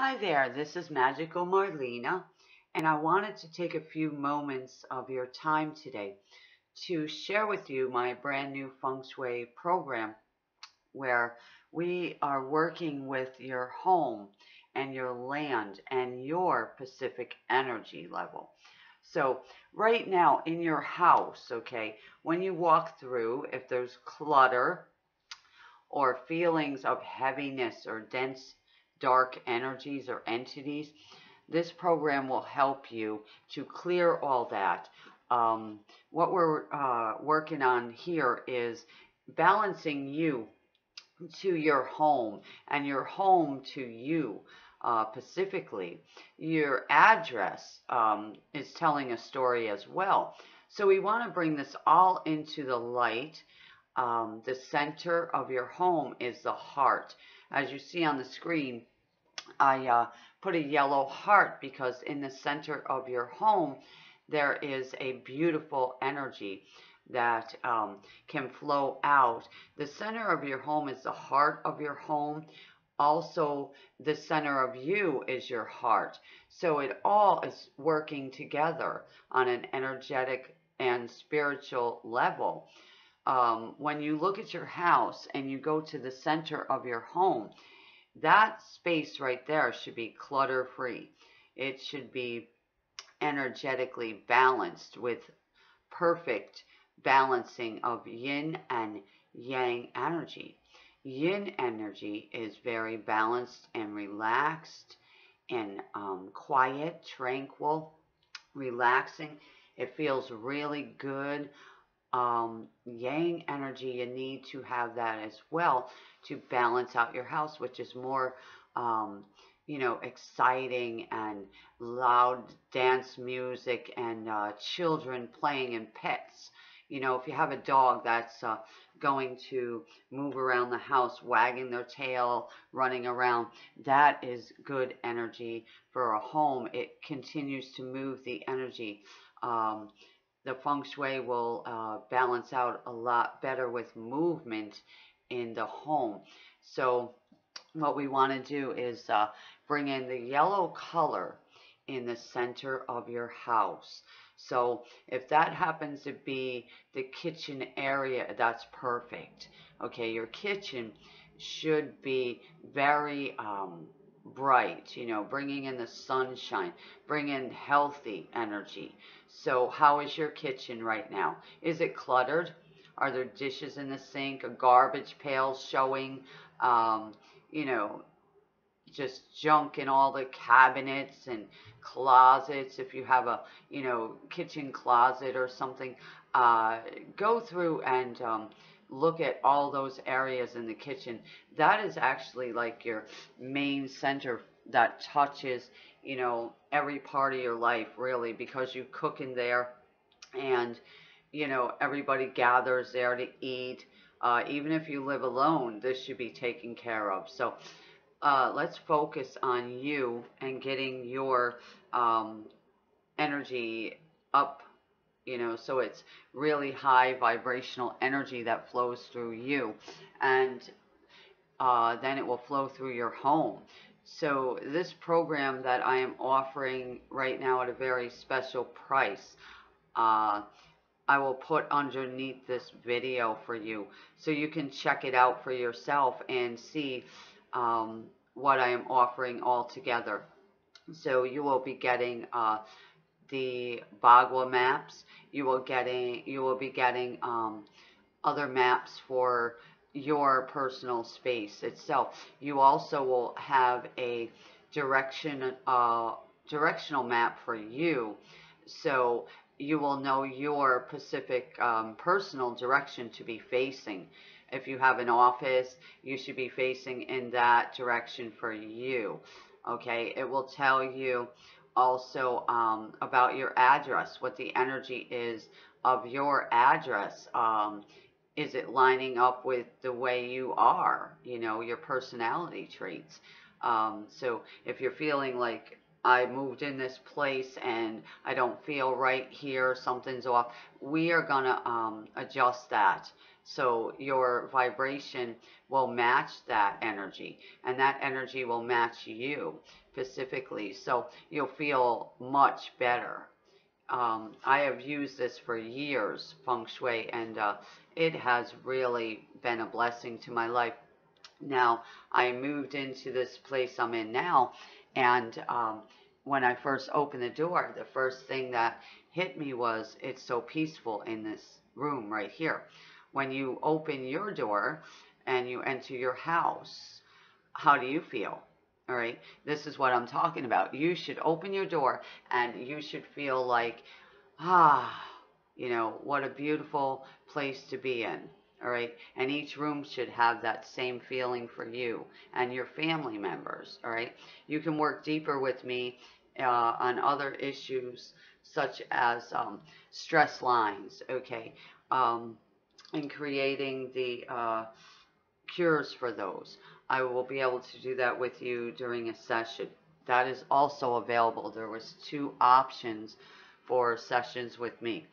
Hi there, this is Magical Marlenea, and I wanted to take a few moments of your time today to share with you my brand new Feng Shui program where we are working with your home and your land and your Pacific energy level. So right now in your house, okay, when you walk through, if there's clutter or feelings of heaviness or dense dark energies or entities, this program will help you to clear all that. Um, what we're uh, working on here is balancing you to your home and your home to you uh, specifically. Your address um, is telling a story as well. So we want to bring this all into the light. Um, the center of your home is the heart. As you see on the screen, I uh, put a yellow heart because in the center of your home, there is a beautiful energy that um, can flow out. The center of your home is the heart of your home. Also, the center of you is your heart. So it all is working together on an energetic and spiritual level. Um, when you look at your house and you go to the center of your home, that space right there should be clutter free. It should be energetically balanced with perfect balancing of yin and yang energy. Yin energy is very balanced and relaxed and um, quiet, tranquil, relaxing. It feels really good. Um, yang energy, you need to have that as well to balance out your house, which is more, um, you know, exciting and loud dance music and uh, children playing and pets. You know, if you have a dog that's uh, going to move around the house, wagging their tail, running around, that is good energy for a home. It continues to move the energy. Um, the feng shui will uh, balance out a lot better with movement in the home. So what we want to do is uh, bring in the yellow color in the center of your house. So if that happens to be the kitchen area, that's perfect. Okay, your kitchen should be very um, bright, you know, bringing in the sunshine, bring in healthy energy. So how is your kitchen right now? Is it cluttered? Are there dishes in the sink, a garbage pail showing, um, you know, just junk in all the cabinets and closets. If you have a, you know, kitchen closet or something, uh, go through and um, look at all those areas in the kitchen. That is actually like your main center that touches, you know, every part of your life really because you cook in there and you know, everybody gathers there to eat. Uh, even if you live alone, this should be taken care of. So uh, let's focus on you and getting your um, energy up, you know, so it's really high vibrational energy that flows through you. And uh, then it will flow through your home. So this program that I am offering right now at a very special price, uh, I will put underneath this video for you so you can check it out for yourself and see um, what I am offering all together. So you will be getting uh, the Bagua maps. You will getting you will be getting um, other maps for your personal space itself. You also will have a direction uh, directional map for you. So you will know your Pacific um, personal direction to be facing. If you have an office, you should be facing in that direction for you. Okay, it will tell you also um, about your address, what the energy is of your address. Um, is it lining up with the way you are, you know, your personality traits? Um, so if you're feeling like I moved in this place and I don't feel right here, something's off. We are going to um, adjust that. So your vibration will match that energy, and that energy will match you specifically. So you'll feel much better. Um, I have used this for years, feng shui, and uh, it has really been a blessing to my life. Now, I moved into this place I'm in now, and um, when I first opened the door, the first thing that hit me was it's so peaceful in this room right here. When you open your door and you enter your house, how do you feel? All right, this is what I'm talking about. You should open your door and you should feel like, ah, you know, what a beautiful place to be in. All right, and each room should have that same feeling for you and your family members. All right, you can work deeper with me uh, on other issues such as um, stress lines, okay, um, and creating the uh, cures for those. I will be able to do that with you during a session. That is also available. There was two options for sessions with me.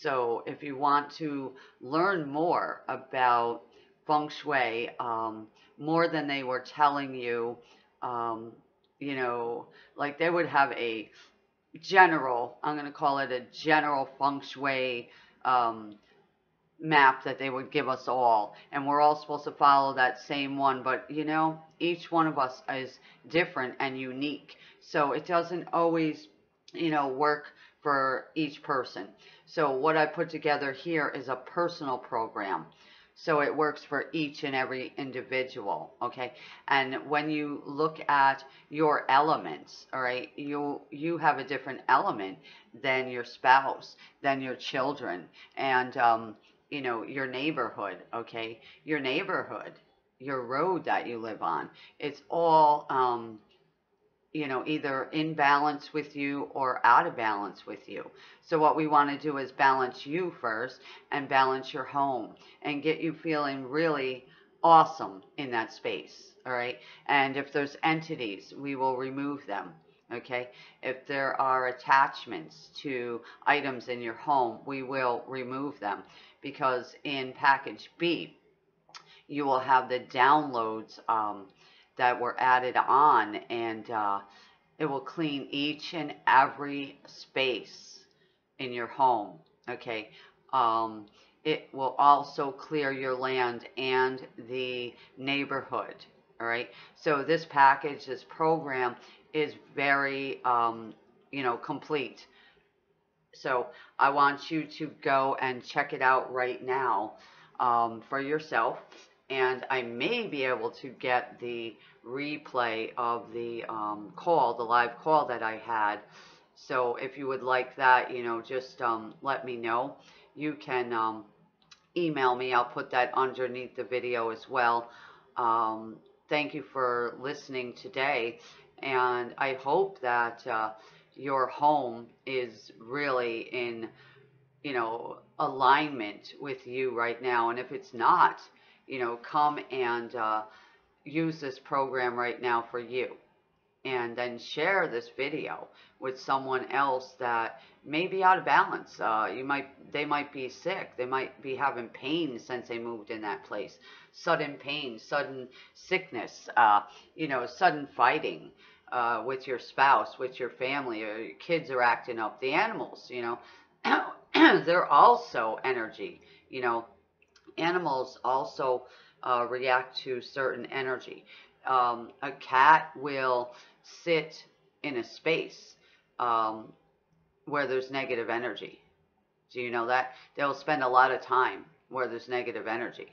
So if you want to learn more about feng shui, um, more than they were telling you, um, you know, like they would have a general, I'm going to call it a general feng shui um, map that they would give us all. And we're all supposed to follow that same one. But, you know, each one of us is different and unique. So it doesn't always, you know, work for each person. So what I put together here is a personal program. So it works for each and every individual, okay? And when you look at your elements, all right, you you have a different element than your spouse, than your children, and um, you know your neighborhood, okay? Your neighborhood, your road that you live on, it's all um, you know, either in balance with you or out of balance with you. So what we want to do is balance you first and balance your home and get you feeling really awesome in that space. All right. And if there's entities, we will remove them. Okay. If there are attachments to items in your home, we will remove them because in package B, you will have the downloads um, that were added on and uh, it will clean each and every space in your home okay? Um, it will also clear your land and the neighborhood all right? So this package this program is very um, you know complete. So I want you to go and check it out right now um, for yourself and I may be able to get the replay of the um, call, the live call that I had. So if you would like that, you know, just um, let me know. You can um, email me. I'll put that underneath the video as well. Um, thank you for listening today. And I hope that uh, your home is really in, you know, alignment with you right now. And if it's not, you know, come and uh, use this program right now for you. And then share this video with someone else that may be out of balance. Uh, you might, they might be sick. They might be having pain since they moved in that place. Sudden pain, sudden sickness, uh, you know, sudden fighting uh, with your spouse, with your family, or your kids are acting up. The animals, you know, they're also energy. You know, animals also uh, react to certain energy. Um, a cat will sit in a space um, where there's negative energy. Do you know that? They'll spend a lot of time where there's negative energy.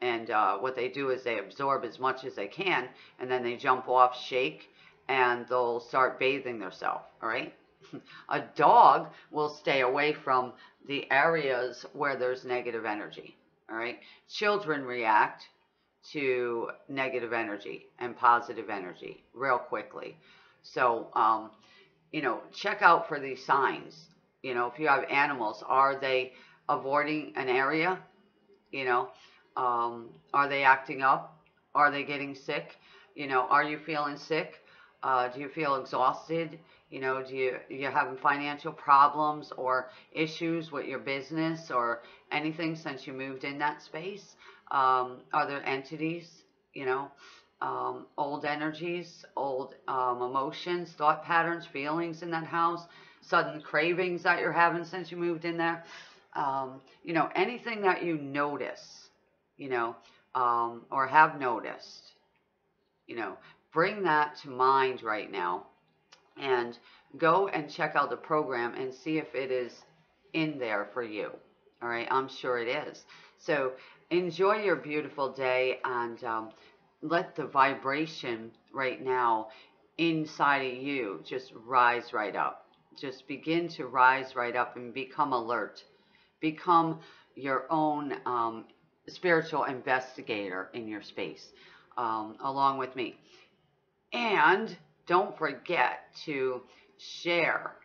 And uh, what they do is they absorb as much as they can, and then they jump off, shake, and they'll start bathing themselves, all right? a dog will stay away from the areas where there's negative energy. All right. Children react to negative energy and positive energy real quickly. So, um, you know, check out for these signs. You know, if you have animals, are they avoiding an area? You know, um, are they acting up? Are they getting sick? You know, are you feeling sick? Uh, do you feel exhausted? You know, do you you're having financial problems or issues with your business or anything since you moved in that space? Um, are there entities, you know, um, old energies, old um, emotions, thought patterns, feelings in that house, sudden cravings that you're having since you moved in there? Um, you know, anything that you notice, you know, um, or have noticed, you know, bring that to mind right now and go and check out the program and see if it is in there for you. All right, I'm sure it is. So enjoy your beautiful day and um, let the vibration right now inside of you just rise right up. Just begin to rise right up and become alert. Become your own um, spiritual investigator in your space um, along with me. And don't forget to share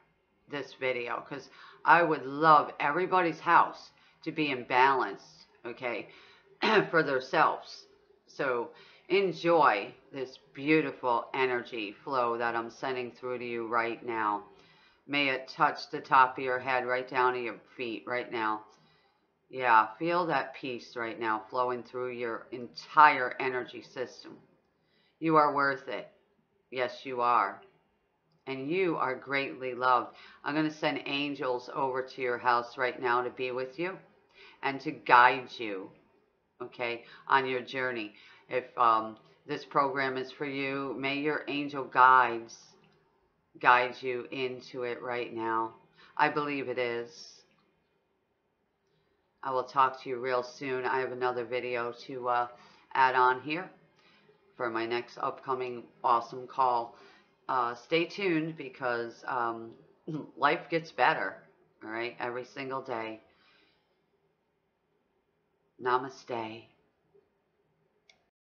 this video because I would love everybody's house to be in balance, okay, for themselves. So enjoy this beautiful energy flow that I'm sending through to you right now. May it touch the top of your head right down to your feet right now. Yeah, feel that peace right now flowing through your entire energy system. You are worth it. Yes, you are. And you are greatly loved. I'm going to send angels over to your house right now to be with you and to guide you, okay, on your journey. If um, this program is for you, may your angel guides guide you into it right now. I believe it is. I will talk to you real soon. I have another video to uh, add on here for my next upcoming awesome call. Uh, stay tuned because um, life gets better, all right, every single day. Namaste.